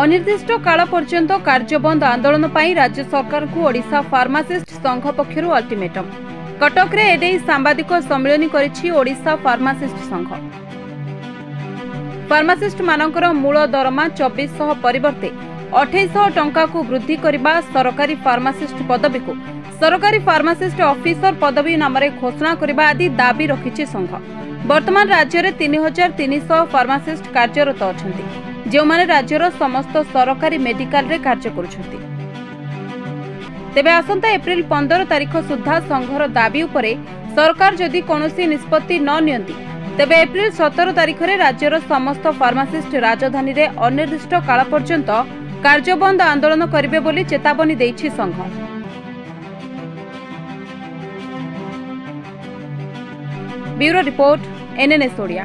ଅନିର୍ଦ୍ଦିଷ୍ଟ କାଳ ପର୍ଯ୍ୟନ୍ତ କାର୍ଯ୍ୟବନ୍ଦ ଆନ୍ଦୋଳନ ପାଇଁ ରାଜ୍ୟ ସରକାରଙ୍କୁ ଓଡ଼ିଶା ଫାର୍ମାସିଷ୍ଟ ସଂଘ ପକ୍ଷରୁ ଅଲ୍ଟିମେଟମ୍। କଟକରେ ଏନେଇ ସାମ୍ବାଦିକ ସମ୍ମିଳନୀ କରିଛି ଓଡ଼ିଶା ଫାର୍ମାସିଷ୍ଟ ସଂଘ। ଫାର୍ମାସିଷ୍ଟମାନଙ୍କର ମୂଳ ଦରମା ଚବିଶଶହ ପରିବର୍ତ୍ତେ ଅଠେଇଶହ ଟଙ୍କାକୁ ବୃଦ୍ଧି କରିବା ସରକାରୀ ଫାର୍ମାସିଷ୍ଟ ପଦବୀକୁ ସରକାରୀ ଫାର୍ମାସିଷ୍ଟ ଅଫିସର ପଦବୀ ନାମରେ ଘୋଷଣା କରିବା ଆଦି ଦାବି ରଖିଛି ସଂଘ। ବର୍ତ୍ତମାନ ରାଜ୍ୟରେ ତିନି ହଜାର ତିନିଶହ ଫାର୍ମାସିଷ୍ଟ କାର୍ଯ୍ୟରତ ଅଛନ୍ତି। ଯେଉଁମାନେ ରାଜ୍ୟର ସମସ୍ତ ସରକାରୀ ମେଡିକାଲରେ କାର୍ଯ୍ୟ କରୁଛନ୍ତି। ତେବେ ଆସନ୍ତା ଏପ୍ରିଲ ପନ୍ଦର ତାରିଖ ସୁଦ୍ଧା ସଂଘର ଦାବି ଉପରେ ସରକାର ଯଦି କୌଣସି ନିଷ୍ପତ୍ତି ନ ନିଅନ୍ତି ତେବେ ଏପ୍ରିଲ ସତର ତାରିଖରେ ରାଜ୍ୟର ସମସ୍ତ ଫାର୍ମାସିଷ୍ଟ ରାଜଧାନୀରେ ଅନିର୍ଦ୍ଦିଷ୍ଟ କାଳ ପର୍ଯ୍ୟନ୍ତ କାର୍ଯ୍ୟବନ୍ଦ ଆନ୍ଦୋଳନ କରିବେ ବୋଲି ଚେତାବନୀ ଦେଇଛି ସଂଘ। Bureau report NNS Odia.